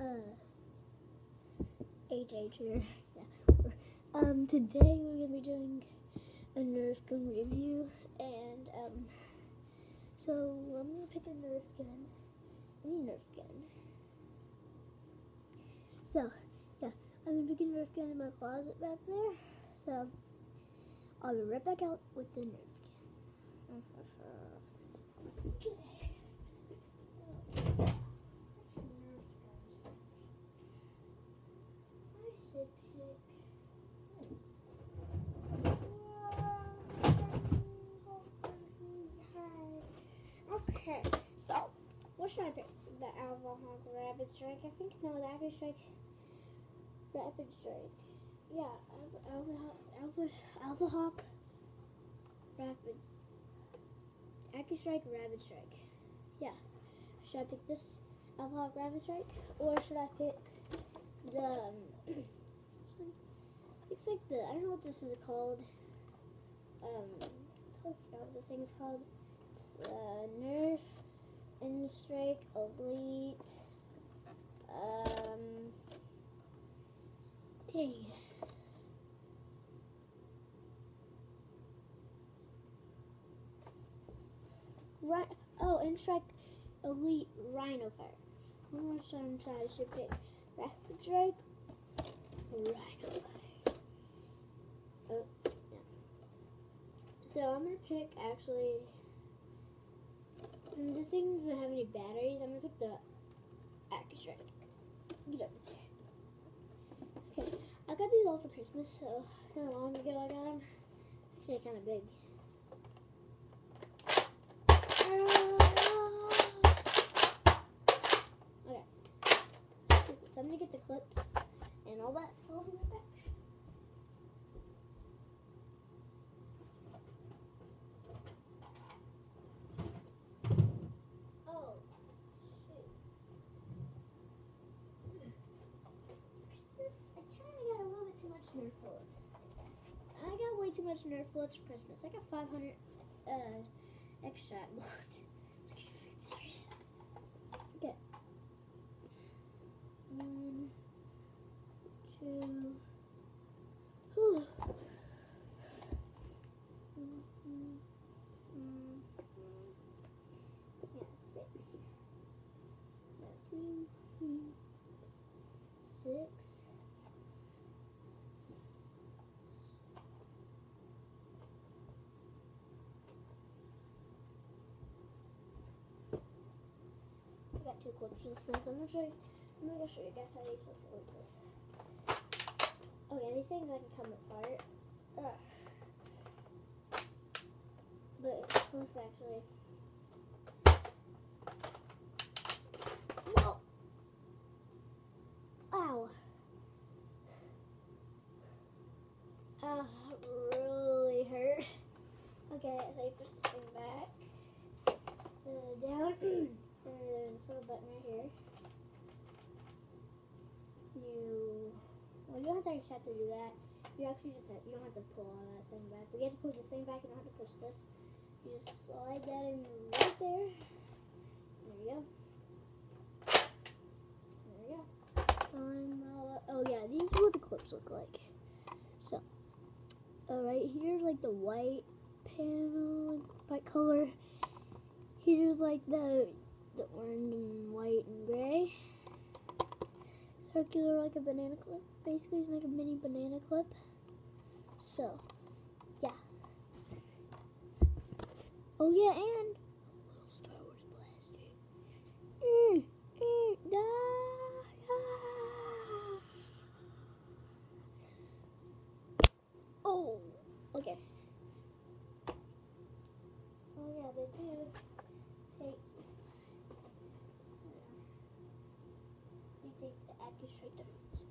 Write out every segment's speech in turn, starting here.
Uh, here. Yeah. Um, today we're gonna be doing a Nerf gun review, and um, so I'm gonna pick a Nerf gun, any Nerf gun. So, yeah, I'm gonna pick a Nerf gun in my closet back there. So, I'll be right back out with the Nerf gun. Okay. So, I should pick Okay, so pick? The Hawk Rapid Strike, I think. No, the Rapid Strike. Rapid Strike. Yeah, Alpha Alpha Alpha, Alpha Hawk Rapid. Rapid Strike. Yeah. Should I pick this Hawk Rapid Strike? Or should I pick the um? It's like the I don't know what this is called. Um I totally forgot what this thing is called. It's uh, Nerf N-Strike Elite. Um dang. Right oh N-Strike Elite Rhino Fire. One more time I should pick Rapid Strike Rhino Fire. Oh, yeah. So I'm gonna pick actually. And This thing doesn't have any batteries. I'm gonna put the AccuStrike. Get over there. Okay, I got these all for Christmas, so not long ago I got them. Actually, kind of big. Ah! Okay. So I'm gonna get the clips and all that. So I'll be right back. Oh, shoot. Christmas, I kind of got a little bit too much Nerf bullets. I got way too much Nerf bullets Christmas. I got 500 uh, extra bullets. So are you freaking serious? Okay. One, two. Whew. Mm, mm, mm, mm. Yeah, six. One, two, three, six. Two clips for this so I'm gonna show you. I'm gonna show you guys how you're supposed to look this. Oh yeah, these things I can come apart. Ugh. But it's supposed to actually. Whoa! Ow! Ah, that really hurt. Okay, so you push this thing back. To down. and there's this little button right here. You. You actually have to do that. You actually just have, you don't have to pull all that thing back. But you have to pull the thing back. You don't have to push this. You just slide that in right there. There you go. There you go. Oh yeah, these are what the clips look like. So, uh, right here's like the white panel, white color. Here's like the the orange and white and gray. Circular like a banana clip. Basically, it's like a mini banana clip. So, yeah. Oh yeah, and little Star Wars blaster. Mm, mm, da, ah. Oh, okay. Oh yeah, they do take the AccuStrike darts.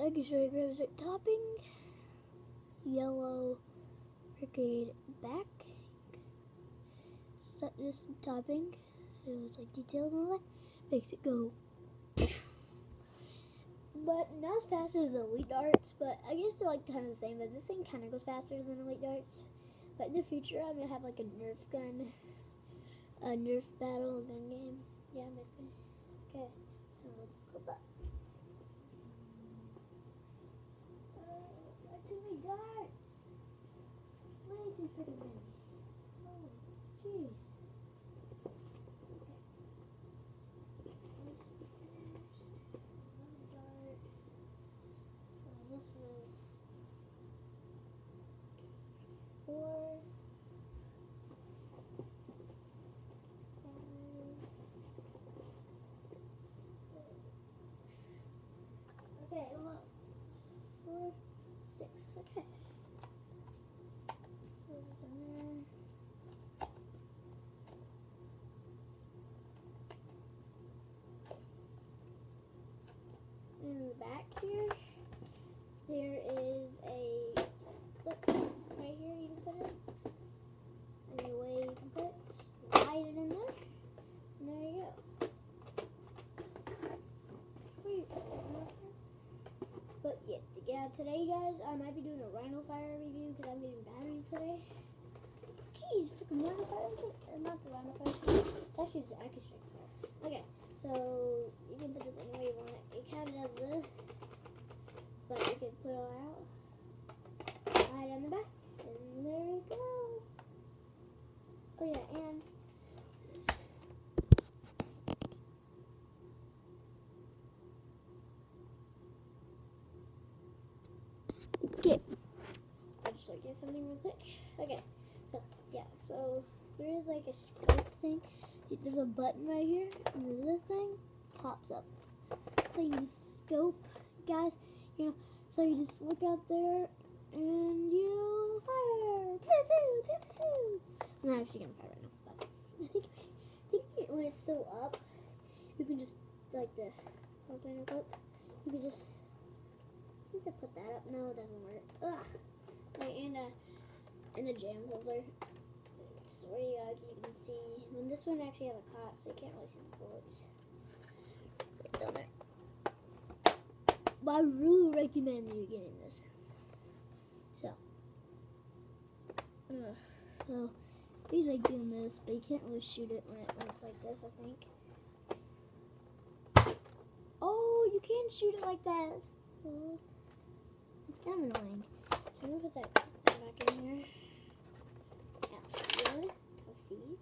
AccuStrike Revisite topping. Yellow brigade back. Start this topping. it It's like detailed and all that. Makes it go. But not as fast as the elite darts, but I guess they're like kind of the same. But this thing kind of goes faster than the elite darts. But in the future, I'm gonna have like a Nerf gun, a Nerf battle gun game. Yeah, basically. Okay, back. Uh, too many darts. Too freaking many. Oh, jeez. Okay. This is finished. One dart. So this is four. five, Okay, well, four, six. Okay. So this is in. In the back here, there is a clip right here you can put it. Any way you can put it, slide it in there, and there you go. Wait, But yeah, yeah, today guys, I might be doing a Rhino Fire review because I'm getting batteries today. Jeez, freaking Rhino Fire, is it? Uh, not the Rhino Fire, it's actually the AccuStrike Fire. Okay, so you can put this any way you want it. Kind of does this, but you can put it all out, slide on the back, and there you go. Oh yeah, and Okay. I'll something real quick. Okay. So yeah, so there is like a scope thing. There's a button right here, and this thing pops up. So you just scope, guys. You know, so you just look out there and you fire. Pew pew pew pew. I'm not actually gonna fire right now, but I think I think when it's still up, you can just like the something clip. You can just I think to put that up. No, it doesn't work. Ugh. Right, and uh, and the jam holder. It's uh, you can see when this one actually has a cot, so you can't really see the bullets. But I really recommend you getting this. So, uh, so we like doing this, but you can't really shoot it when, it when it's like this. I think. Oh, you can shoot it like that. It's kind of annoying. So I'm gonna put that back in here. Yeah, so good. I'll see you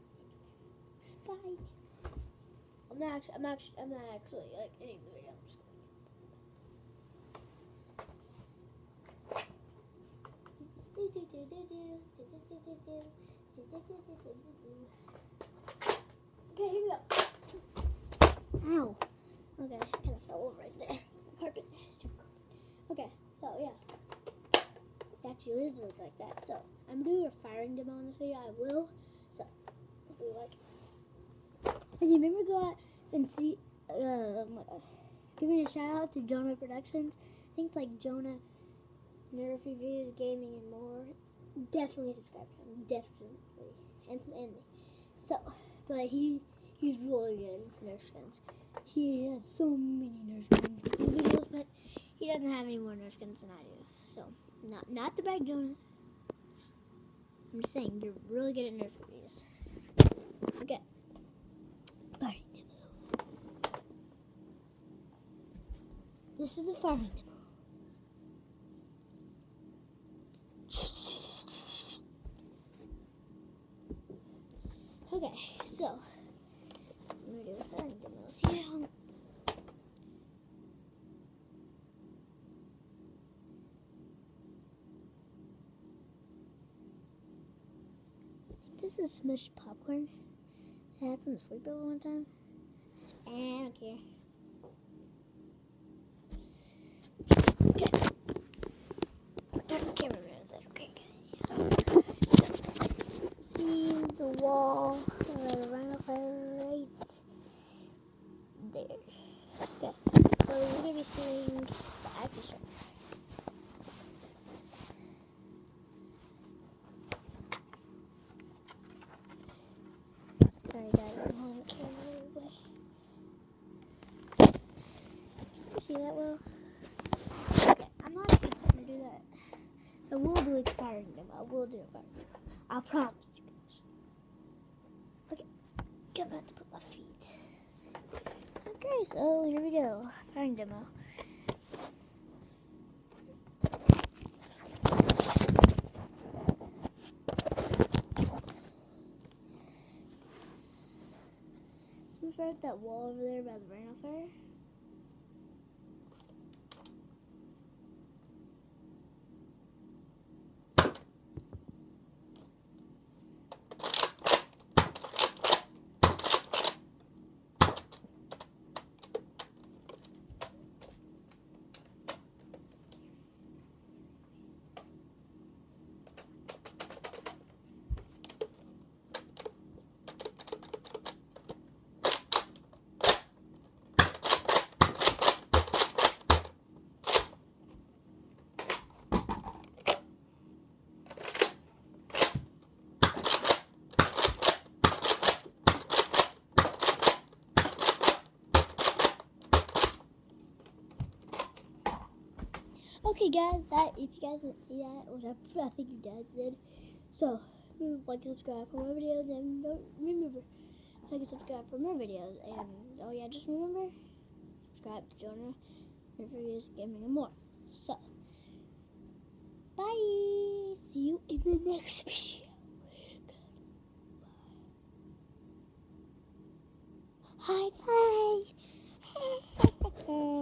I'm not actually, I'm actually, I'm not actually like any of the video. I'm just Okay, here we go. Ow. Okay, kind of fell over right there. The carpet too. Okay, so yeah. It actually is look like that. So I'm doing a firing demo in this video. I will. So if you like. And you remember go out and see uh, giving a shout out to Jonah Productions. It's like Jonah Nerf Reviews, Gaming and more. Definitely subscribe to him. Definitely. And some and me. So but he he's really good with Nerf. He has so many Nerf videos, but he doesn't have any more Nerf than I do. So, not not to brag, Jonah. I'm just saying, you're really good at Nerf reviews. Okay. Firing demo. This is the farming demo. Okay, so I'm gonna do the firing demos. Yeah. This is smushed popcorn I had from a sleepover one time. And I don't care. See that well? Okay, I'm not actually gonna do that. I will do a firing demo. I will do a firing demo. I promise you guys. Okay, I'm to put my feet. Okay, so here we go. Firing demo. Someone fire at that wall over there by the rain fire. Guys, that if you guys didn't see that, which I, I think you guys did, so remember like and subscribe for more videos, and don't remember like and subscribe for more videos, and oh yeah, just remember subscribe to Jonah Reviews Gaming and more. So, bye. See you in the next video. Goodbye. Five.